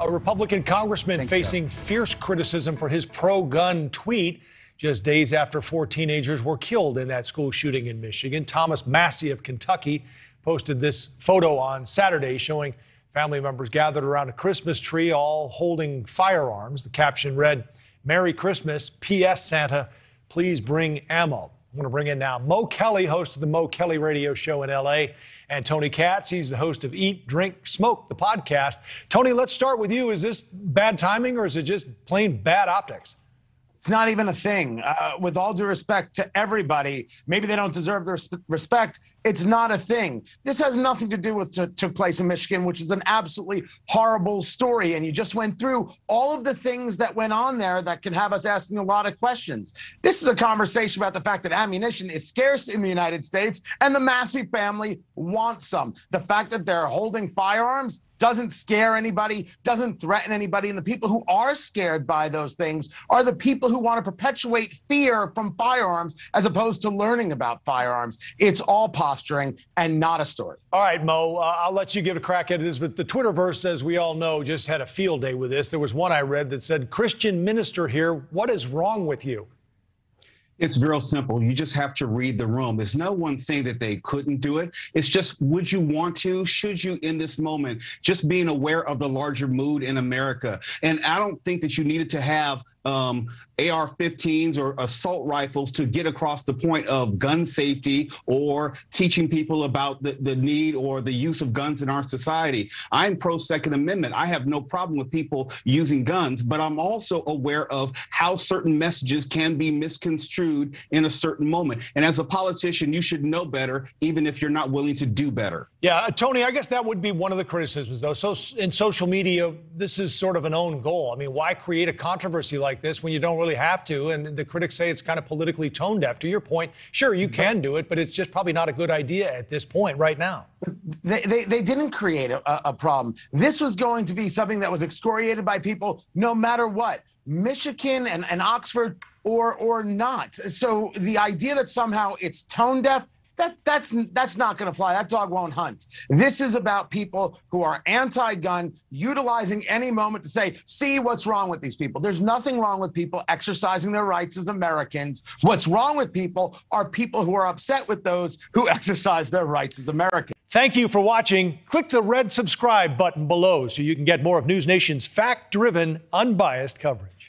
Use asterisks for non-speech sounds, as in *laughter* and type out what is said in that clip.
A Republican congressman Thanks, facing Joe. fierce criticism for his pro gun tweet just days after four teenagers were killed in that school shooting in Michigan. Thomas Massie of Kentucky posted this photo on Saturday showing family members gathered around a Christmas tree, all holding firearms. The caption read, Merry Christmas, P.S. Santa, please bring ammo. I want to bring in now Mo Kelly, host of the Mo Kelly radio show in LA, and Tony Katz. He's the host of Eat, Drink, Smoke, the podcast. Tony, let's start with you. Is this bad timing or is it just plain bad optics? It's not even a thing. Uh, with all due respect to everybody, maybe they don't deserve the res- respect. It's not a thing. This has nothing to do with what took place in Michigan, which is an absolutely horrible story. And you just went through all of the things that went on there that can have us asking a lot of questions. This is a conversation about the fact that ammunition is scarce in the United States and the Massie family wants some. The fact that they're holding firearms, doesn't scare anybody, doesn't threaten anybody. And the people who are scared by those things are the people who want to perpetuate fear from firearms as opposed to learning about firearms. It's all posturing and not a story. All right, Mo, uh, I'll let you give a crack at this, but the Twitterverse, as we all know, just had a field day with this. There was one I read that said, Christian minister here, what is wrong with you? It's real simple. You just have to read the room. There's no one saying that they couldn't do it. It's just, would you want to? Should you in this moment? Just being aware of the larger mood in America. And I don't think that you needed to have um, AR-15s or assault rifles to get across the point of gun safety or teaching people about the, the need or the use of guns in our society. I'm pro Second Amendment. I have no problem with people using guns, but I'm also aware of how certain messages can be misconstrued in a certain moment. And as a politician, you should know better, even if you're not willing to do better. Yeah, uh, Tony, I guess that would be one of the criticisms, though. So in social media, this is sort of an own goal. I mean, why create a controversy like this when you don't really have to? And the critics say it's kind of politically tone deaf. To your point, sure, you can do it, but it's just probably not a good idea at this point right now. They, they, they didn't create a, a problem. This was going to be something that was excoriated by people no matter what. Michigan and, and Oxford or or not. So the idea that somehow it's tone deaf that that's that's not going to fly. That dog won't hunt. This is about people who are anti-gun, utilizing any moment to say, "See what's wrong with these people." There's nothing wrong with people exercising their rights as Americans. What's wrong with people are people who are upset with those who *laughs* exercise their rights as Americans. Thank you for watching. Click the red subscribe button below so you can get more of NewsNation's fact-driven, unbiased coverage.